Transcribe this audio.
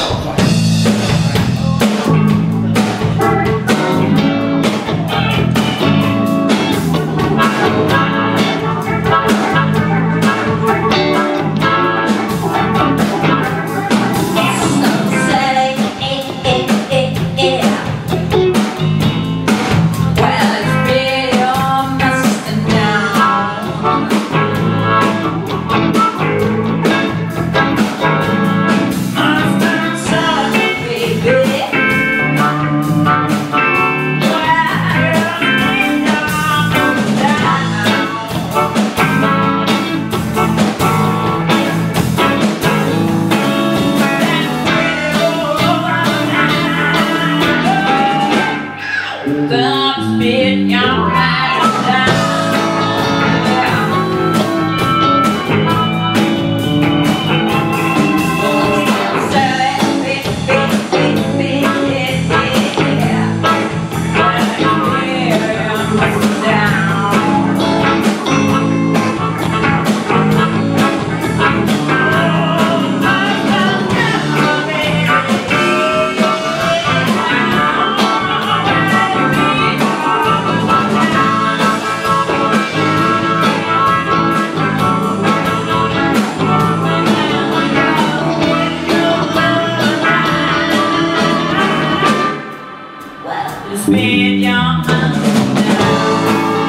salvar. spin your arms around